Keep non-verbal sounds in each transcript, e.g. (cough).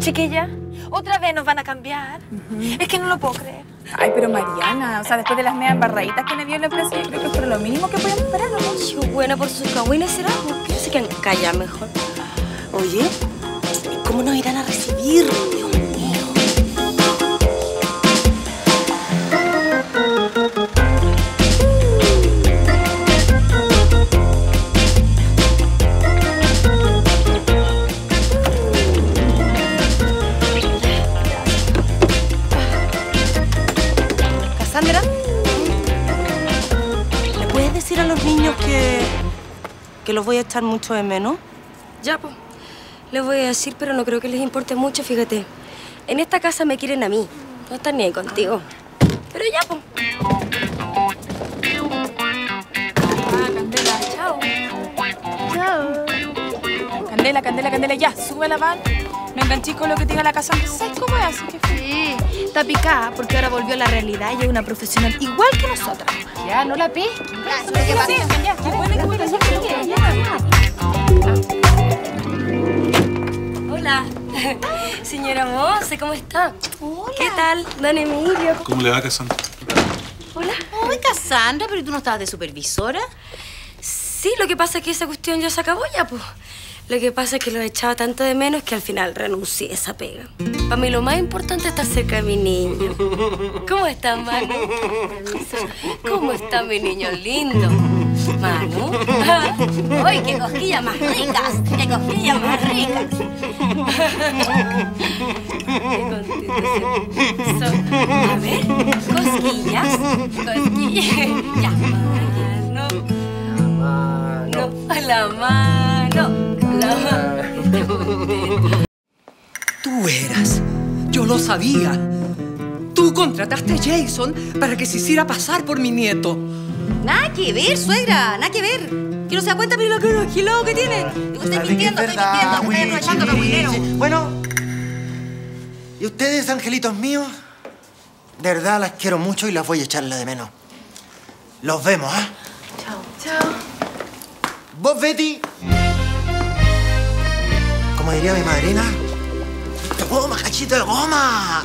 Chiquilla, otra vez nos van a cambiar. Es que no lo puedo creer. Ay, pero Mariana, o sea, después de las medias embarraditas que me dio la empresa, yo creo que fue lo mínimo que podíamos esperar, ¿no? Yo buena por sus cagüines será, porque se quedan calladas mejor. Oye, ¿cómo nos irán a recibir? Decir a los niños que, que los voy a echar mucho de menos? Ya, pues. Les voy a decir, pero no creo que les importe mucho, fíjate. En esta casa me quieren a mí. No están ni ahí contigo. Pero ya, pues. Ah, Candela, chao. Chao. Candela, Candela, Candela, ya, sube la van. Me enganché con lo que te diga la casa. ¿Sabes cómo es? Así que. Está picada porque ahora volvió a la realidad y es una profesional igual que nosotras. Ya, no la buena. Hola. Señora Monse, ¿cómo está? Hola. ¿Qué tal, don Emilio? ¿Cómo le va, Cassandra? Hola. Ay, Cassandra, pero tú no estabas de supervisora. Sí, lo que pasa es que esa cuestión ya se acabó ya, pues. Lo que pasa es que lo echaba tanto de menos que al final renuncié a esa pega. Para mí lo más importante es estar cerca de mi niño. ¿Cómo está, Manu? ¿Cómo está mi niño lindo? Manu. (laughs) ¡Ay, qué cosquillas más ricas! ¡Qué cosquillas más ricas! Qué contento son. A ver, cosquillas. Cosquillas. Ya, mano. No, a la mano. Tú eras. Yo lo sabía. Tú contrataste a Jason para que se hiciera pasar por mi nieto. Nada que ver, suegra, nada que ver. Que no se da cuenta, mira lo que lo que tiene. Digo, estoy mintiendo, es estoy mintiendo, estoy aprovechando. Wichi. Bueno, ¿y ustedes, angelitos míos? De verdad las quiero mucho y las voy a echarle de menos. Los vemos, ¿ah? Chao. ¿Vos, Betty? Como diría mi madrina, ¡toma, cachito de goma!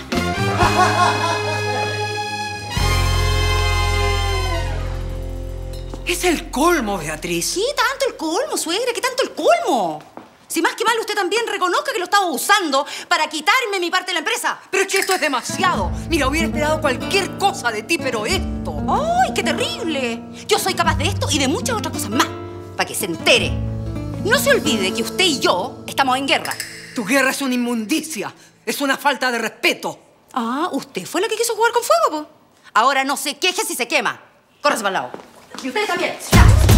Es el colmo, Beatriz. ¿Qué tanto el colmo, suegra? ¿Qué tanto el colmo? Si más que mal usted también reconozca que lo estaba usando para quitarme mi parte de la empresa. Pero es que esto es demasiado. Mira, hubiera esperado cualquier cosa de ti, pero esto. ¡Ay, qué terrible! Yo soy capaz de esto y de muchas otras cosas más. Para que se entere. No se olvide que usted y yo estamos en guerra. Tu guerra es una inmundicia. Es una falta de respeto. Ah, usted fue la que quiso jugar con fuego, po. Ahora no se queje si se quema. Córrese para el lado. Y ustedes también. ¡Ya!